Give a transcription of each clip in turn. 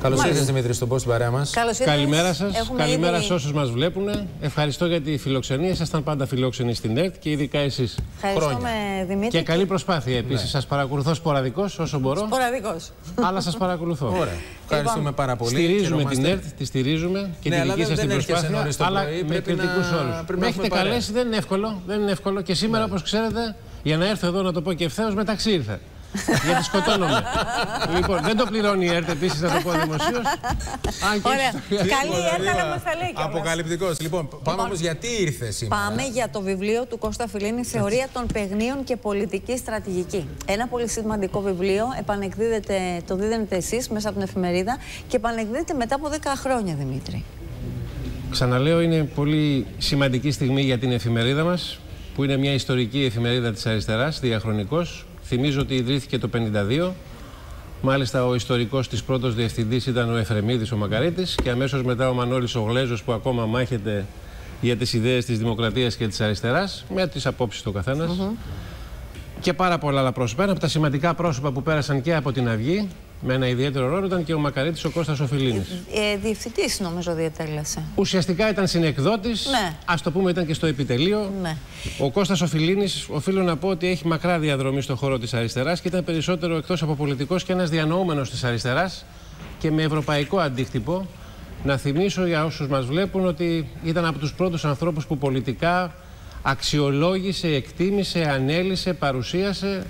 Καλώς ήρθατε, Δημήτρη, στον πώς στην παρέα μας. Καλημέρα σας. Καλημέρα σε όσους μας βλέπουν. Ευχαριστώ για τη φιλοξενία. Ήσασταν πάντα φιλόξενοι στην ΕΡΤ και ειδικά εσείς. Ευχαριστούμε, Δημήτρη. Και καλή προσπάθεια επίσης. Ναι. Σας παρακολουθώ σποραδικώς όσο μπορώ. Σποραδικώ. Αλλά σας παρακολουθώ. Ωραία. Ευχαριστούμε λοιπόν, πάρα πολύ. Στηρίζουμε την ΕΡΤ, τη στηρίζουμε και ναι, τη δική σας την προσπάθεια. Αλλά με κριτικούς όρους. Με έχετε καλέσει, δεν είναι εύκολο. Δεν είναι εύκολο και σήμερα, ναι. όπως ξέρετε, για να έρθω εδώ να το πω και ευθέως, μεταξύ ήρθε. Γιατί σκοτώνομαι. λοιπόν, δεν το πληρώνει η ΕΡΤ επίσης, να το πω δημοσίως. Ωραία. Καλή ΕΡΤ, αλλά μας τα λέει Αποκαλυπτικός. Λοιπόν, πάμε όμως γιατί ήρθε σήμερα; Πάμε για το βιβλίο του Κώστα Φιλίνη, Θεωρία των Παιγνίων και Πολιτική Στρατηγική. Ένα πολύ σημαντικό βιβλίο. Επανεκδίδεται, το δίδετε εσείς μέσα από την εφημερίδα και επανεκδίδεται μετά από 10 χρόνια, Δημήτρη. Ξαναλέω, είναι πολύ σημαντική στιγμή για την εφημερίδα μας, που είναι μια ιστορική εφημερίδα της αριστεράς, διαχρονικός, Θυμίζω ότι ιδρύθηκε το 1952. Μάλιστα, ο ιστορικός της πρώτος διευθυντής ήταν ο Εφρεμίδης ο Μακαρίτης και αμέσως μετά ο Μανώλης ο Γλέζος που ακόμα μάχεται για τις ιδέες της δημοκρατίας και της αριστεράς, με τις απόψεις του καθένας. Και πάρα πολλά άλλα πρόσωπα. Ένα από τα σημαντικά πρόσωπα που πέρασαν και από την Αυγή με ένα ιδιαίτερο ρόλο ήταν και ο Μακαρίτης ο Κώστας ο Φιλίνης. Ε, ε, διευθυντής νομίζω διατέλεσε. Ουσιαστικά ήταν συνεκδότης, ναι. ας το πούμε ήταν και στο επιτελείο. Ναι. Ο Κώστας ο Φιλίνης, οφείλω να πω ότι έχει μακρά διαδρομή στον χώρο της αριστεράς και ήταν περισσότερο εκτός από πολιτικός και ένας διανοούμενος της αριστεράς και με ευρωπαϊκό αντίκτυπο. Να θυμίσω για όσους μας βλέπουν ότι ήταν από τους πρώτους ανθρώπους που πολιτικά αξιολόγησε, εκτίμησε, ανέλησε, παρουσίασε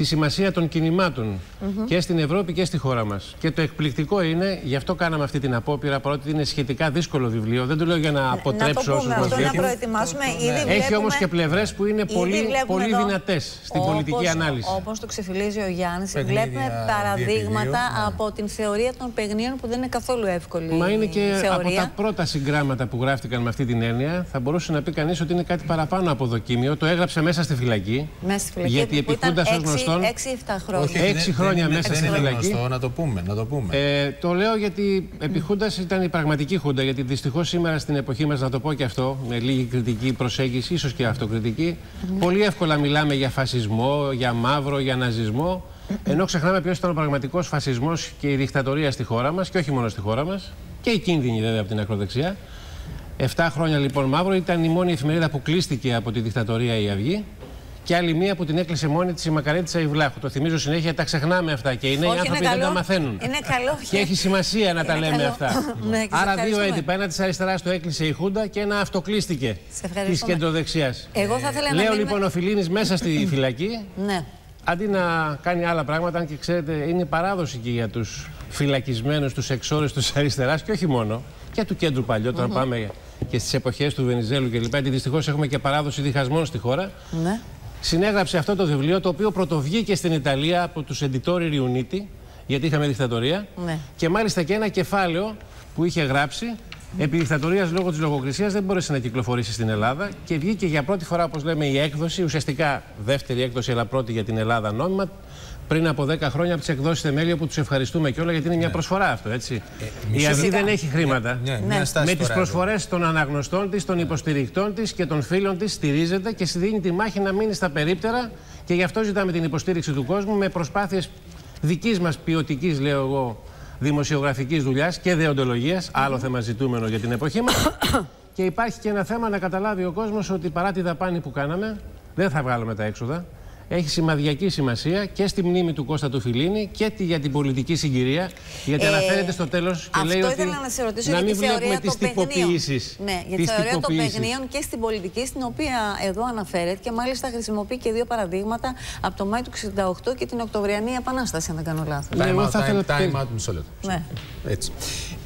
τη σημασία των κινημάτων και στην Ευρώπη και στη χώρα μας. Και το εκπληκτικό είναι, γι' αυτό κάναμε αυτή την απόπειρα, παρότι είναι σχετικά δύσκολο βιβλίο. Δεν το λέω για να αποτρέψω όσους μας βλέπουν. Να προετοιμάσουμε. Ήδη Έχει όμως και πλευρές που είναι πολύ, πολύ δυνατές στην όπως, πολιτική ανάλυση. Όπως το ξεφυλίζει ο Γιάννης, βλέπουμε παραδείγματα ναι. από την θεωρία των παιγνίων που δεν είναι καθόλου εύκολη. Μα είναι και θεωρία. από τα πρώτα συγγράμματα που γράφτηκαν με αυτή την έννοια, θα μπορούσε να πει κανείς ότι είναι κάτι παραπάνω από δοκίμιο. Το έγραψε μέσα στη φυλακή. Μέσα στη φυλακή. Γιατί επιχούντα ως γνωστός γνωστόν. 6-7 χρόνια. Όχι, χρόνια είναι, μέσα στη φυλακή. Γνωστό, να το πούμε. Να το, πούμε. Ε, το λέω γιατί επί Χούντας ήταν η πραγματική Χούντα. Γιατί δυστυχώς σήμερα στην εποχή μας, να το πω και αυτό, με λίγη κριτική προσέγγιση, ίσως και αυτοκριτική, πολύ εύκολα μιλάμε για φασισμό, για μαύρο, για ναζισμό. Ενώ ξεχνάμε ποιος ήταν ο πραγματικός φασισμός και η δικτατορία στη χώρα μας και όχι μόνο στη χώρα μας. Και η κίνδυνη βέβαια από την ακροδεξιά. Εφτά χρόνια λοιπόν μαύρο ήταν η μόνη εφημερίδα που κλείστηκε από τη δικτατορία η Αυγή και άλλη μία που την έκλεισε μόνη της η Μακαρίτησα Ιβλάχου. Το θυμίζω συνέχεια, τα ξεχνάμε αυτά και οι νέοι άνθρωποι δεν τα μαθαίνουν. Είναι καλό. Και έχει σημασία να τα λέμε αυτά. ναι, Άρα δύο έντυπα. Ένα της αριστεράς το έκλεισε η Χούντα και ένα αυτοκλείστηκε της κεντροδεξιάς. Εγώ θα ήθελα να Λέω λοιπόν ο Φιλίνης μέσα στη φυλακή. ναι. Αντί να κάνει άλλα πράγματα, αν και ξέρετε, είναι παράδοση και για τους φυλακισμένους, τους εξόρου της αριστεράς και όχι μόνο. Και του κέντρου παλιότερα, mm -hmm. πάμε και στις εποχές του Βενιζέλου κλπ. Γιατί δυστυχώς έχουμε και παράδοση διχασμών στη χώρα. Ναι συνέγραψε αυτό το βιβλίο το οποίο πρωτοβγήκε στην Ιταλία από τους Editori Riuniti γιατί είχαμε δικτατορία ναι. και μάλιστα και ένα κεφάλαιο που είχε γράψει επί δικτατορίας λόγω της λογοκρισίας δεν μπόρεσε να κυκλοφορήσεις στην Ελλάδα και βγήκε για πρώτη φορά, όπως λέμε, η έκδοση, ουσιαστικά δεύτερη έκδοση, αλλά πρώτη για την Ελλάδα νόμιμα, πριν από 10 χρόνια από τις εκδόσεις Θεμέλιο που τους ευχαριστούμε και όλα γιατί είναι μια ναι. προσφορά αυτό. Έτσι. Ε, η Αυγή δεν έχει χρήματα. Ναι, ναι. Με τις προσφορές των αναγνωστών της, των υποστηρικτών της και των φίλων της στηρίζεται και δίνει τη μάχη να μείνει στα περίπτερα και γι' αυτό ζητάμε την υποστήριξη του κόσμου με προσπάθειες δικής μας ποιοτικής, λέω εγώ, δημοσιογραφικής δουλειάς και δεοντολογίας. Άλλο θέμα ζητούμενο για την εποχή μας. και υπάρχει και ένα θέμα να καταλάβει ο κόσμος ότι παρά τη δαπάνη που κάναμε, δεν θα βγάλουμε τα έξοδα έχει σημαδιακή σημασία και στη μνήμη του Κώστα του Φιλίνη και για την πολιτική συγκυρία. Γιατί ε, αναφέρεται στο τέλος και λέει ότι. ήθελα να σε ρωτήσω να για μην βλέπουμε τις τυποποιήσεις. Ναι, για τη θεωρία των παιγνίων και στην πολιτική, στην οποία εδώ αναφέρεται και μάλιστα χρησιμοποιεί και δύο παραδείγματα από το Μάη του 1968 και την Οκτωβριανή Επανάσταση, αν δεν κάνω λάθος. Ναι, time, out, time, time out, μισό λεπτό. Ναι. Έτσι.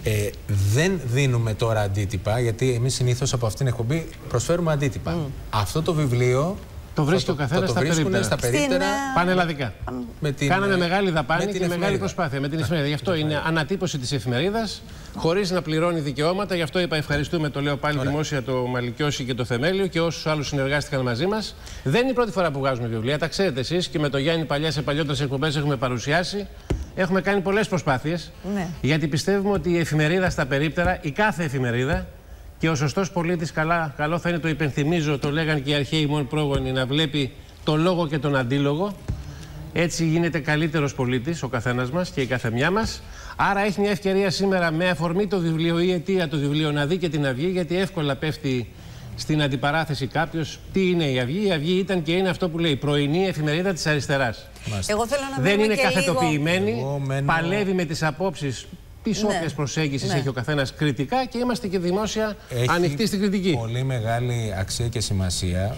Ε, δεν δίνουμε τώρα αντίτυπα, γιατί εμείς συνήθως από αυτήν την εκπομπή προσφέρουμε αντίτυπα. Mm. Αυτό το βιβλίο το βρίσκει ο καθένας στα περίπτερα. Στα περίπτερα Στην... Πανελλαδικά. Με την... Κάναμε μεγάλη δαπάνη και μεγάλη προσπάθεια με την εφημερίδα. Γι' αυτό είναι ανατύπωση της εφημερίδας, χωρίς να πληρώνει δικαιώματα. Γι' αυτό είπα ευχαριστούμε, το λέω πάλι Ωραία. δημόσια, το Μαλικιώση και το Θεμέλιο και όσους άλλους συνεργάστηκαν μαζί μας. Δεν είναι η πρώτη φορά που βγάζουμε βιβλία. Τα ξέρετε εσείς και με το Γιάννη Παλιά σε παλιότερες εκπομπές έχουμε παρουσιάσει. Έχουμε κάνει πολλές προσπάθειες. Ναι. Γιατί πιστεύουμε ότι η εφημερίδα στα περίπτερα, η κάθε εφημερίδα, και ο σωστός πολίτης, καλό θα είναι το υπενθυμίζω, το λέγανε και οι αρχαίοι μόνο πρόγονοι, να βλέπει το λόγο και τον αντίλογο. Έτσι γίνεται καλύτερος πολίτης ο καθένας μας και η καθεμιά μας. Άρα έχει μια ευκαιρία σήμερα με αφορμή το βιβλίο ή αιτία το βιβλίο να δει και την Αυγή, γιατί εύκολα πέφτει στην αντιπαράθεση κάποιος τι είναι η Αυγή; Η Αυγή ήταν και είναι αυτό που λέει πρωινή εφημερίδα της αριστεράς. Εγώ θέλω να Δεν είναι καθετοποιημένη, λίγο... παλεύει με τις απόψεις τι ναι. όποιε προσέγγισης ναι. έχει ο καθένας κριτικά και είμαστε και δημόσια έχει ανοιχτοί στην κριτική. Πολύ μεγάλη αξία και σημασία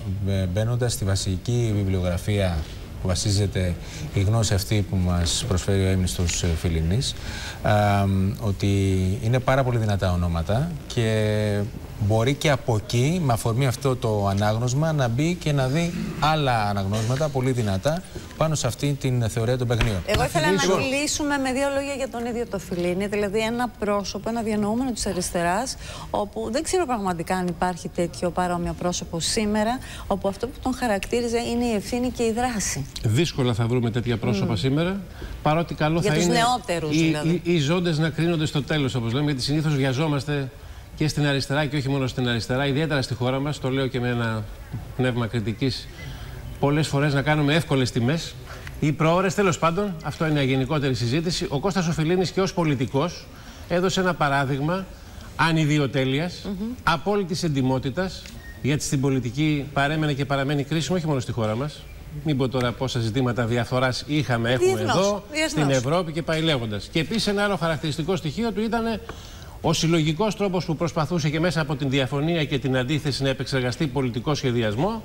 μπαίνοντας στη βασική βιβλιογραφία που βασίζεται η γνώση αυτή που μας προσφέρει ο έμνηστος ε, Φιλινής ότι είναι πάρα πολύ δυνατά ονόματα και μπορεί και από εκεί, με αφορμή αυτό το ανάγνωσμα, να μπει και να δει άλλα αναγνώσματα πολύ δυνατά πάνω σε αυτή την θεωρία των παιχνίων. Εγώ ήθελα να κλείσουμε με δύο λόγια για τον ίδιο το Φιλίνη, δηλαδή ένα πρόσωπο, ένα διανοούμενο της αριστεράς, όπου δεν ξέρω πραγματικά αν υπάρχει τέτοιο παρόμοιο πρόσωπο σήμερα, όπου αυτό που τον χαρακτήριζε είναι η ευθύνη και η δράση. Δύσκολα θα βρούμε τέτοια πρόσωπα σήμερα, παρότι καλό για θα είναι νεότερους, οι, δηλαδή. οι, οι ζώντες να κρίνονται στο τέλος, όπως λέμε, γιατί συνήθως βιαζόμαστε και στην αριστερά και όχι μόνο στην αριστερά, ιδιαίτερα στη χώρα μας. Το λέω και με ένα πνεύμα κριτικής. Πολλές φορές να κάνουμε εύκολες τιμές ή προώρες. Τέλος πάντων, αυτό είναι μια γενικότερη συζήτηση. Ο Κώστας Οφιλίνης και ως πολιτικός έδωσε ένα παράδειγμα ανιδιοτέλειας, mm -hmm. απόλυτης εντυμότητα, γιατί στην πολιτική παρέμενε και παραμένει κρίσιμο όχι μόνο στη χώρα μας. Μην πω τώρα πόσα ζητήματα διαφορά είχαμε, έχουμε διεθνώς, εδώ, διεθνώς. στην Ευρώπη και πάει λέγοντας. Και επίσης ένα άλλο χαρακτηριστικό στοιχείο του ήταν ο συλλογικός τρόπος που προσπαθούσε και μέσα από την διαφωνία και την αντίθεση να επεξεργαστεί πολιτικό σχεδιασμό.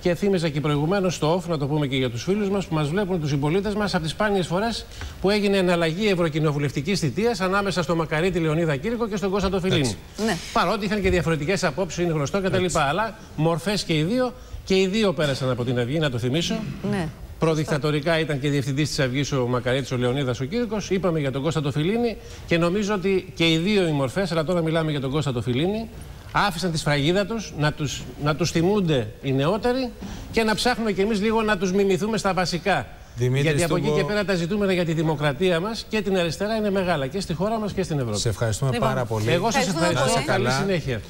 Και θύμιζα και προηγουμένως στο off, να το πούμε και για τους φίλους μας που μας βλέπουν, τους συμπολίτες μας, από τις σπάνιες φορές που έγινε εναλλαγή ευρωκοινοβουλευτικής θητείας ανάμεσα στο Μακαρίτη Λεωνίδα Κύρκο και στον Κώστα Φιλίνη. Ναι. Παρότι είχαν και διαφορετικές απόψεις, είναι γνωστό κτλ. Αλλά μορφές και οι δύο και οι δύο πέρασαν από την Αυγή, να το θυμίσω. Ναι. Προδικτατορικά ήταν και διευθυντής της Αυγής ο Μακαρίτη, ο Λεωνίδας ο Κύρκος. Είπαμε για τον Κώστα το Φιλίνη και νομίζω ότι και οι δύο οι μορφές, αλλά τώρα μιλάμε για τον Κώστα το Φιλίνη, άφησαν τη σφραγίδα τους να τους να τους θυμούνται οι νεότεροι και να ψάχνουμε κι εμείς λίγο να τους μιμηθούμε στα βασικά. Δημήτρης, Γιατί από εκεί και πέρα τα ζητούμενα για τη δημοκρατία μας και την αριστερά είναι μεγάλα και στη χώρα μας και στην Ευρώπη. Σε ευχαριστούμε λοιπόν, πάρα πολύ. Εγώ σας ευχαριστώ. Καλή συνέχεια.